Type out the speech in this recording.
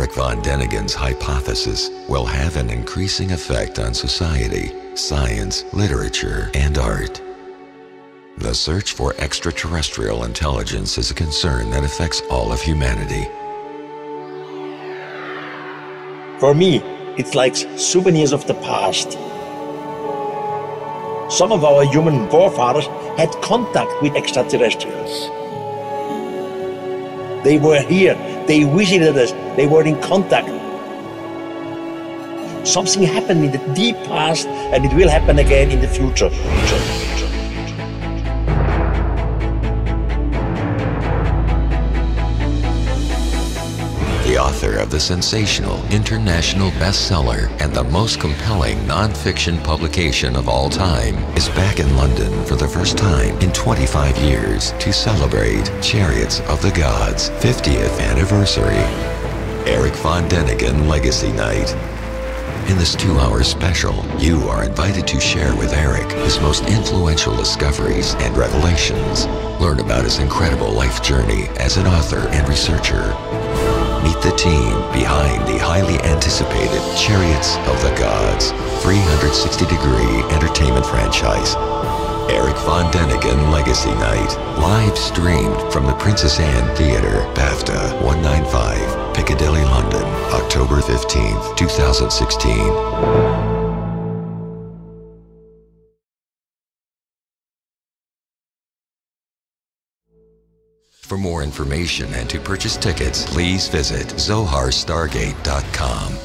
Erich von Däniken's hypothesis will have an increasing effect on society, science, literature, and art. The search for extraterrestrial intelligence is a concern that affects all of humanity. For me, it's like souvenirs of the past. Some of our human forefathers had contact with extraterrestrials. They were here, they visited us, they were in contact. Something happened in the deep past and it will happen again in the future. The author of the sensational international bestseller and the most compelling nonfiction publication of all time is back in London for the first time in 25 years to celebrate Chariots of the Gods 50th anniversary. Erich Von Däniken Legacy Night. In this two-hour special, you are invited to share with Erich his most influential discoveries and revelations. Learn about his incredible life journey as an author and researcher. Meet the team behind the highly anticipated Chariots of the Gods 360-degree entertainment franchise. Erich Von Däniken Legacy Night, live streamed from the Princess Anne Theatre, BAFTA 195, Piccadilly, London, October 15th, 2016. For more information and to purchase tickets, please visit zoharstargate.com.